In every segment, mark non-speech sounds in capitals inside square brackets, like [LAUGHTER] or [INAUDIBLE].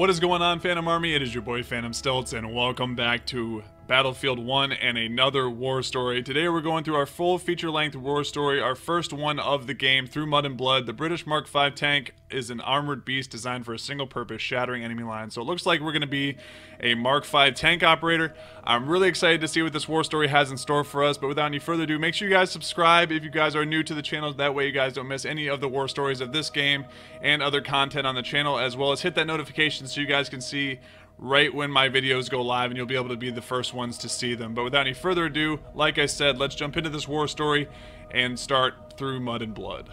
What is going on, Phantom Army? It is your boy Phantom Stiltz, and welcome back to Battlefield 1 and another war story. Today we're going through our full feature-length war story, our first one of the game, Through Mud and Blood. The British Mark V tank is an armored beast designed for a single purpose, shattering enemy lines. So it looks like we're going to be a Mark V tank operator. I'm really excited to see what this war story has in store for us, but without any further ado, make sure you guys subscribe if you guys are new to the channel. That way you guys don't miss any of the war stories of this game and other content on the channel, as well as hit that notification so you guys can see right when my videos go live and you'll be able to be the first ones to see them. But without any further ado, like I said, let's jump into this war story and start through mud and blood.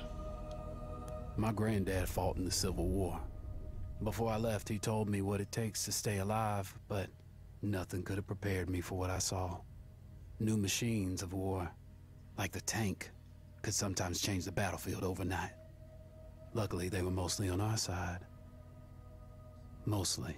My granddad fought in the Civil War. Before I left, he told me what it takes to stay alive, but nothing could have prepared me for what I saw. New machines of war, like the tank, could sometimes change the battlefield overnight. Luckily, they were mostly on our side. Mostly.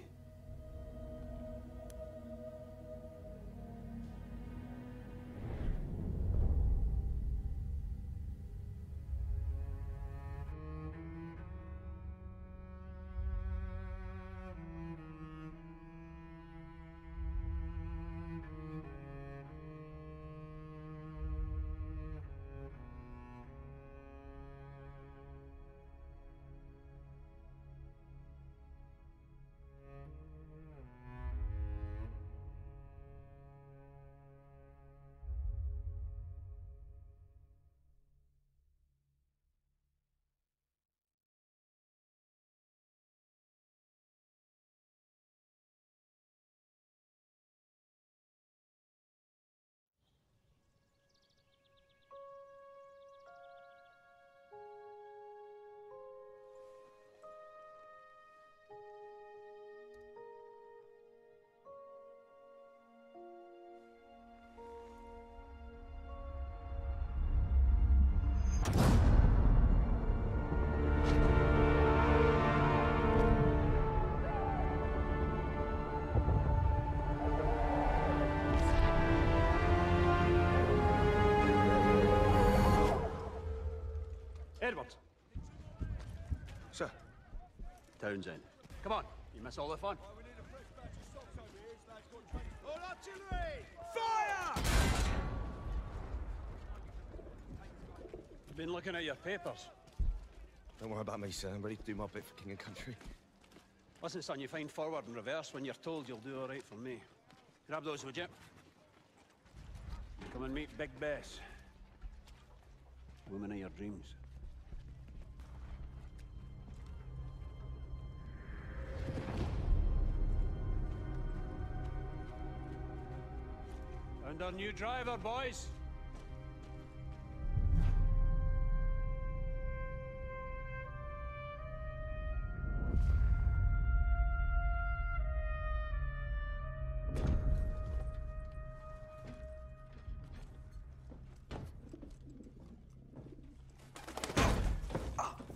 Edward. Sir. Townsend. Come on, you miss all the fun. All artillery! Fire! I've been looking at your papers. Don't worry about me, sir. I'm ready to do my bit for king and country. Listen, son, you find forward and reverse when you're told you'll do all right for me. Grab those, would you? Come and meet Big Bess. Woman of your dreams. And our new driver, boys.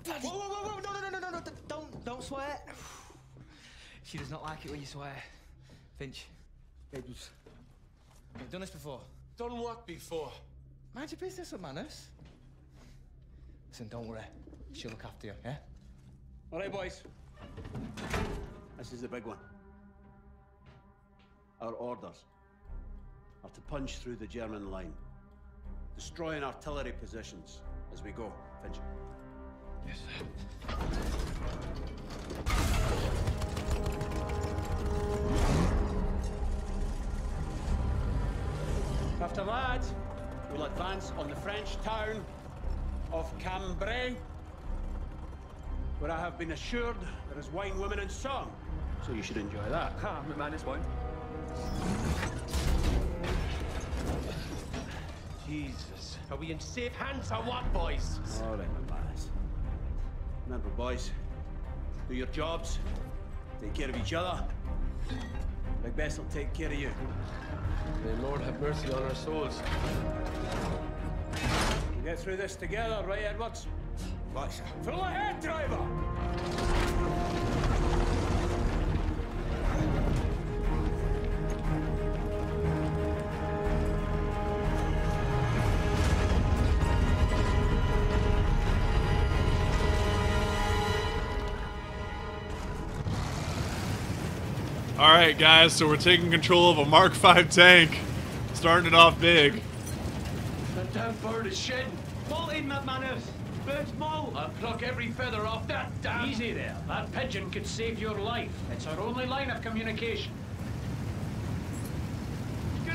Whoa, whoa, whoa, whoa, no, no, no, no, no, don't, don't swear. [SIGHS] She does not like it when you swear. Finch, Edwards. you've done this before. Done what before? Mind your business with manners. Listen, don't worry. She'll look after you, yeah? All right, boys. This is the big one. Our orders are to punch through the German line, destroying artillery positions as we go. Finch. Yes, sir. After that, we'll advance on the French town of Cambrai, where I have been assured there is wine, women, and song. So you should enjoy that. Ah, my man is wine. Jesus. Are we in safe hands or what, boys? All right, my boys. Remember, boys, do your jobs, take care of each other. Big Bess will take care of you. May Lord have mercy on our souls. We get through this together, right, Edwards? Right, sir. Full ahead, driver! Alright, guys, so we're taking control of a Mark V tank. Starting it off big. That damn bird is shedding. Bolt in, McManus. Bird's molt. I'll pluck every feather off that damn... Easy there. That pigeon could save your life. It's our only line of communication.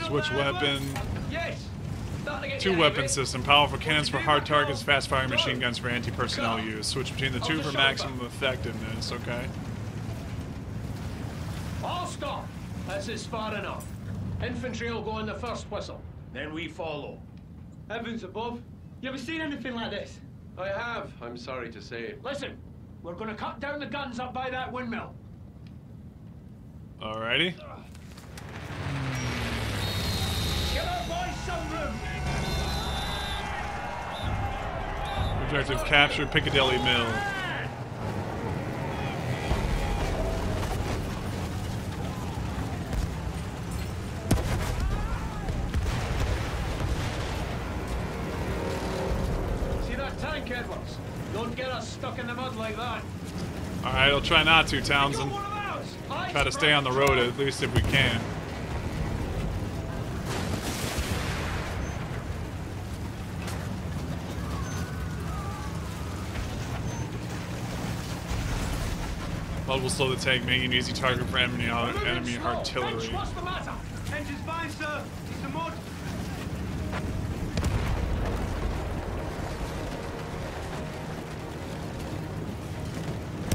Switch weapon. Yes. Starting to get Two the hang of weapon it. system. Powerful cannons for hard targets, fast firing machine guns for anti personnel use. Switch between the two for maximum effectiveness. Okay. All stop. This is far enough. Infantry will go on the first whistle. Then we follow. Heavens above. You ever seen anything like this? I have, I'm sorry to say. Listen, we're gonna cut down the guns up by that windmill. Alrighty. Give our boys some room. Objective capture Piccadilly Mill. I'll try not to, Townsend. You're one of ours. Eyes Try to stay on the road at least if we can. Blood will slow the tank, making an easy target for enemy, uh, enemy artillery. What's the matter? Engine's fine, sir. It's the mud.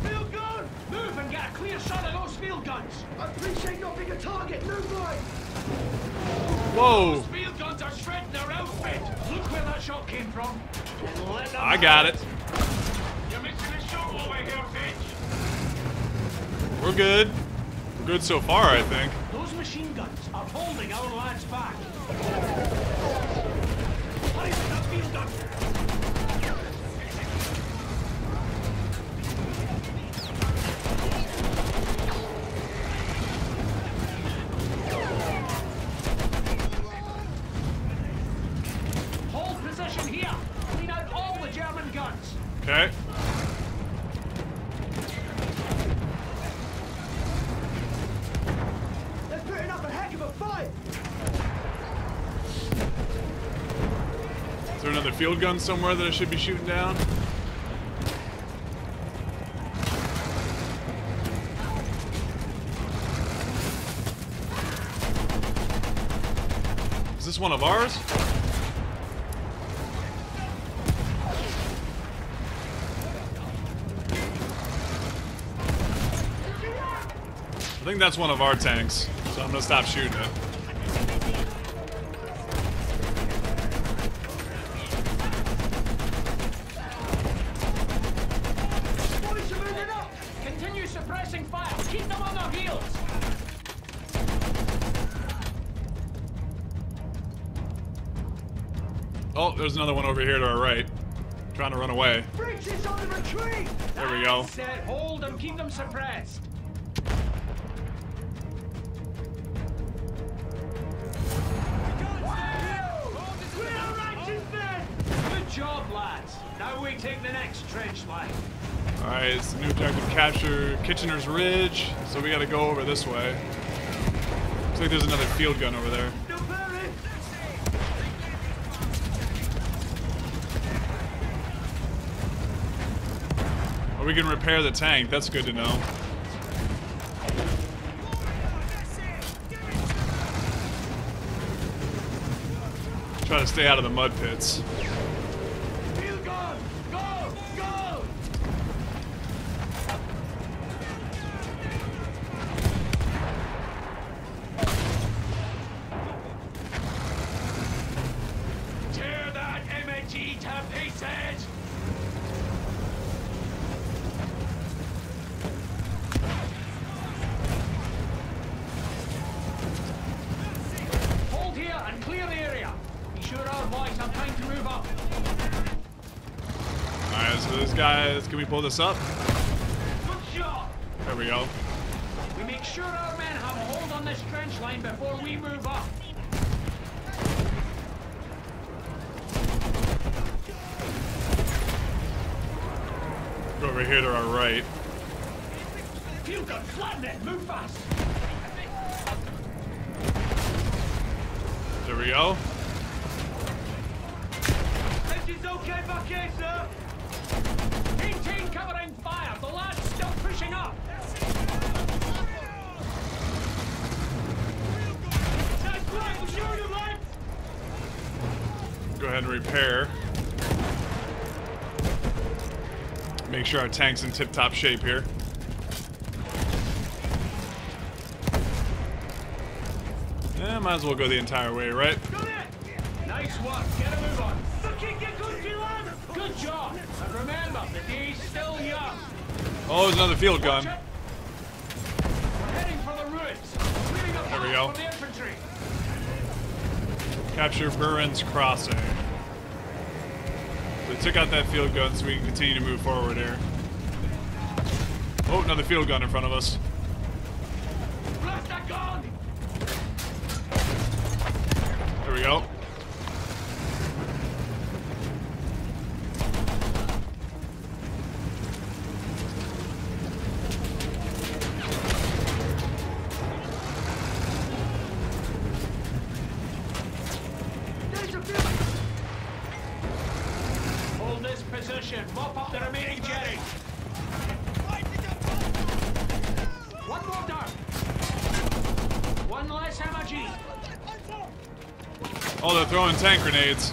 Field gun! Move and get a clear shot of those field guns. I appreciate not being a target. Move right. Whoa! Those Field guns are shredding their outfit. Look where that shot came from. And let them I got it. You're missing a shot over here, Finch. We're good. We're good so far, I think. Those machine guns are holding our lads back. Field gun somewhere that I should be shooting down? Is this one of ours? I think that's one of our tanks, so I'm gonna stop shooting it. There's another one over here to our right. Trying to run away. Is on. There we go. Set, hold them, keep them suppressed. Good job, lads. Now we take the next trench line. Alright, it's the new objective capture Kitchener's Ridge, so we gotta go over this way. Looks like there's another field gun over there. Or we can repair the tank, that's good to know. Try to stay out of the mud pits. Alright, so this guy is. Can we pull this up? Good shot. There we go. We make sure our men have a hold on this trench line before we move up. Go over here to our right. Field gun, flatten it, move fast. There we go. Okay back here, sir. 18 covering fire. The lad's still pushing up. That's right, we're shooting him, lads. Go ahead and repair. Make sure our tank's in tip-top shape here. Yeah, might as well go the entire way, right? Got it. Nice work. Get a move on. Fucking get country, lad. Good job. And remember, the day's still young. Oh, there's another field gun. We're heading for the ruins. Clearing a There we go. for the infantry. Capture Burin's Crossing. They took out that field gun so we can continue to move forward here. Oh, another field gun in front of us. Blast that gun. There we go. Grenades.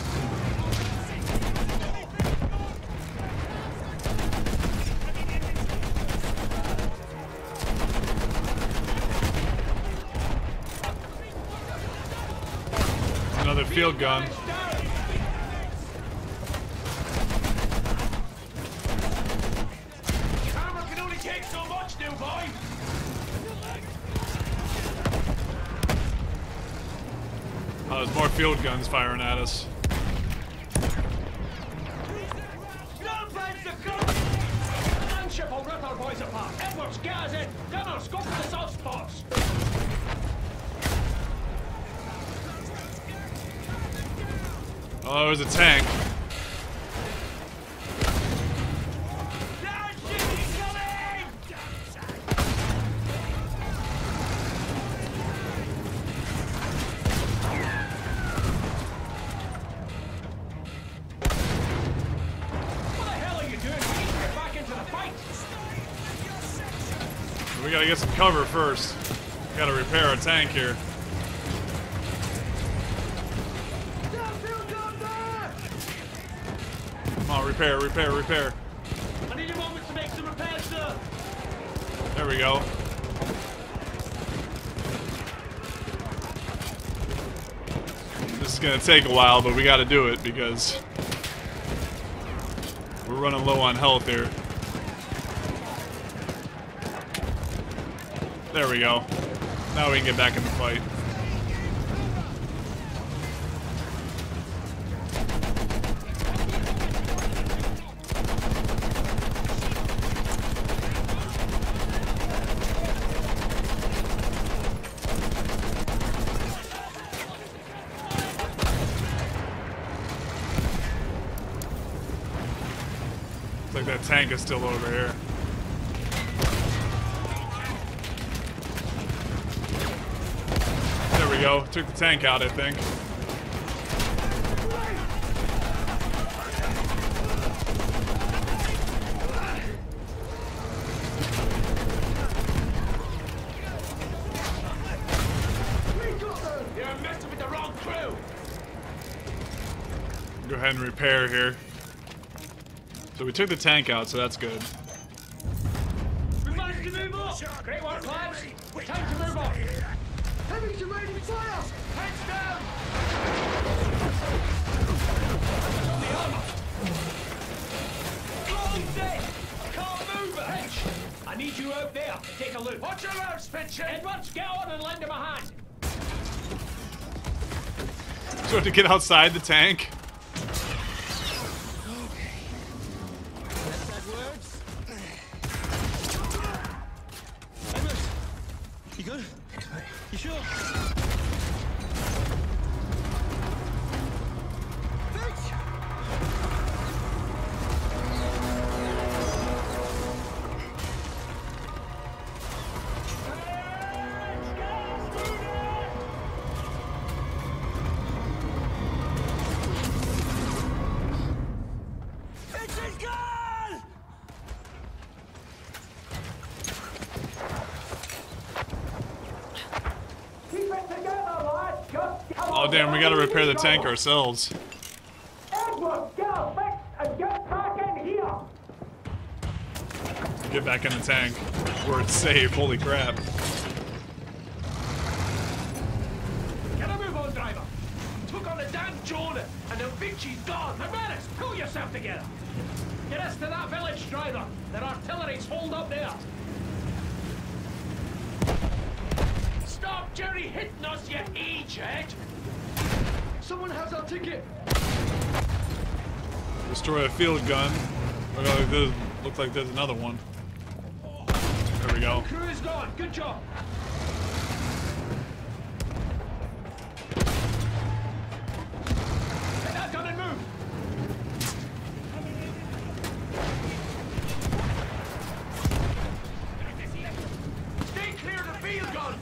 Another field gun. Field guns firing at us. Oh, there's a Gunship gotta get some cover first. Gotta repair our tank here. Come on, repair, repair, repair. I need a moment to make some repairs, sir. There we go. This is gonna take a while, but we gotta do it because we're running low on health here. There we go. Now we can get back in the fight. Looks like that tank is still over here. Go. Took the tank out, I think. You're messing with the wrong crew. Go ahead and repair here. So we took the tank out, so that's good. We managed to move up. Great work, lads. Time to move on. On the armor. Can't move I need you out there. To take a look. Watch your road, Spitcher. Edwards, get on and lend him a hand. So to get outside the tank. You good? You sure? Repair the tank ourselves. Get back in the tank. Where it's safe, holy crap. Get a move on, driver. Took on damn and Vinci's gone. Pull yourself together. Get us to that village, driver. Their artillery's holed up there. Stop Jerry hitting us, you egghead! Someone has our ticket. Destroy a field gun. Look like there's, look like there's another one. There we go. Crew is gone. Good job. Get that gun and move. Stay clear of the field gun.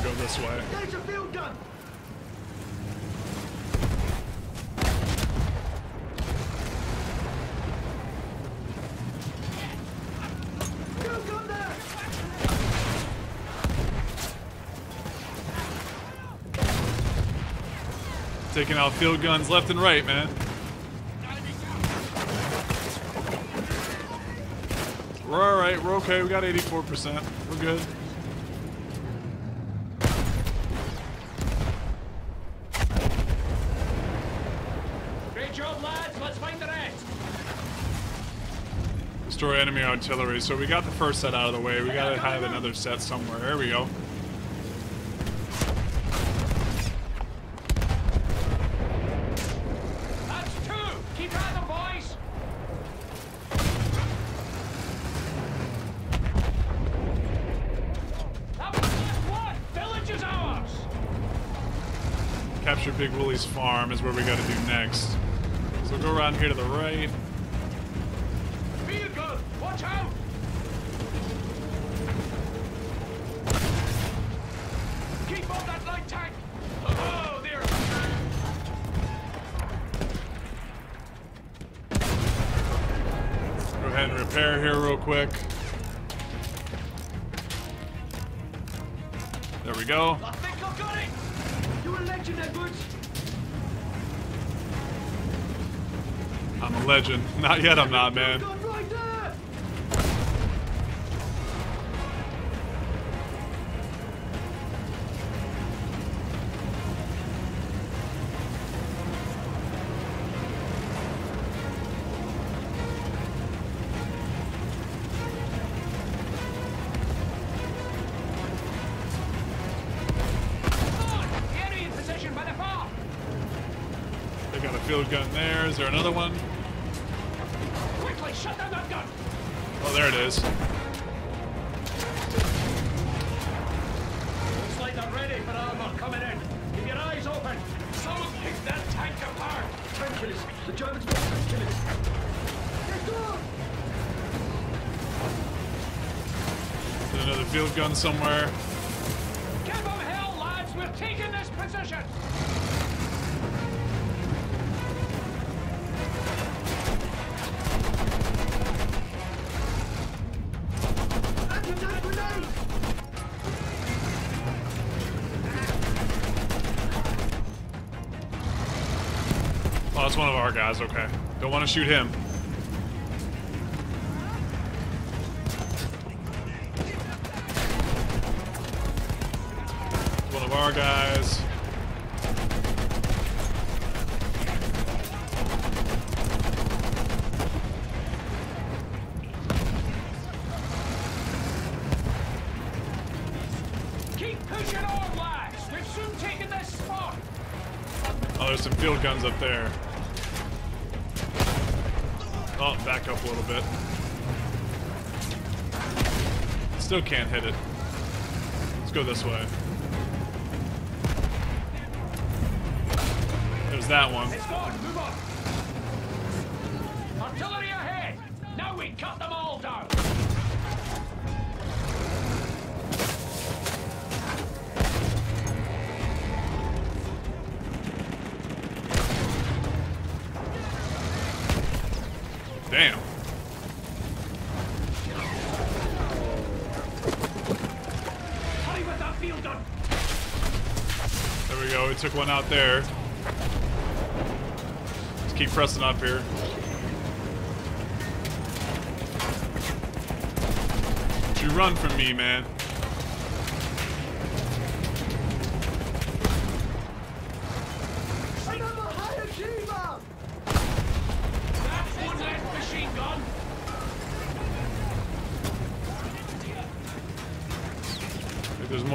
Go this way. There's a field gun. Field gun there. Taking out field guns left and right, man. We're alright, we're okay, we got 84%. We're good. Great job, lads. Let's find the rest. Destroy enemy artillery. So we got the first set out of the way. We gotta have another set somewhere. There we go. That's two. Keep at them, boys. That was just one. Village is ours. Capture farm is where we gotta do next. So go around here to the right. Gun. Watch out. Keep up that light tank. Oh, there. Go ahead and repair here real quick. There we go. I think I've got it. You're a legend, Edwards. I'm a legend. [LAUGHS] Not yet, I'm not, man. Field gun there. Is there another one? There it is. Looks like they're ready for armor coming in. Keep your eyes open. Someone pick that tank apart. Tranquilus. The Germans want tranquilus. Another field gun somewhere. That's one of our guys. Okay. Don't want to shoot him. One of our guys. Keep pushing on, lads. We've soon taken this spot. Oh, there's some field guns up there. Oh, back up a little bit. Still can't hit it. Let's go this way. There's that one. Artillery ahead. Now we cut them all down. Damn. There we go, we took one out there. Let's keep pressing up here. You run from me, man.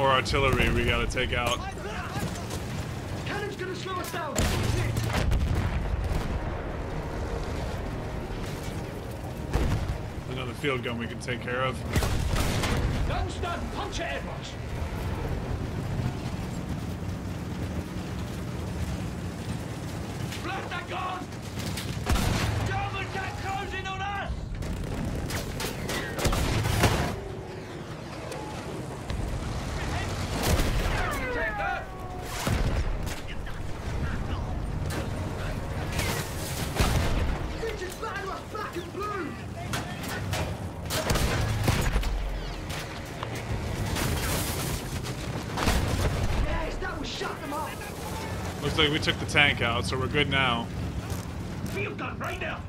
More artillery we gotta take out. Cannon's gonna slow us down! Another field gun we can take care of. Gun's done! Punch it, Edwards! Blast that gun! Looks like we took the tank out, so we're good now. Field gun right now!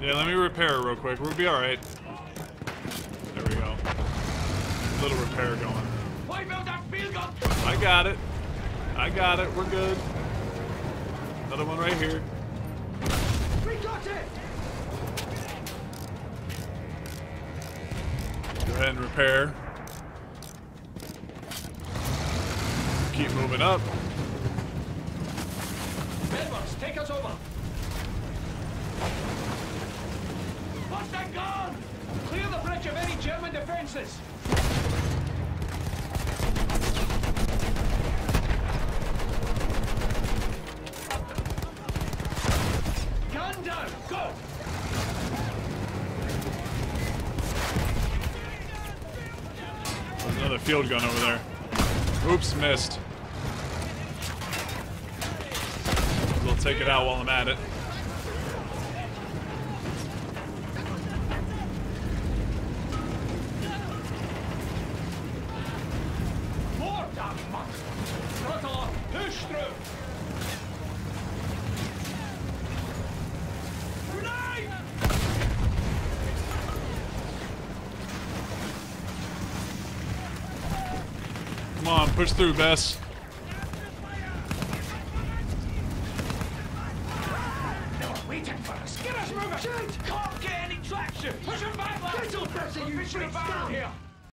Yeah, let me repair it real quick. We'll be alright. There we go. Little repair going. Wipe out that field gun! I got it. I got it. We're good. Another one right here. We got it! Go ahead and repair. Keep moving up. Take us over! What's that gun? Clear the bridge of any German defenses! Gun! Go! Another field gun over there. Oops, missed. Take it out while I'm at it. Come on, push through, Bess.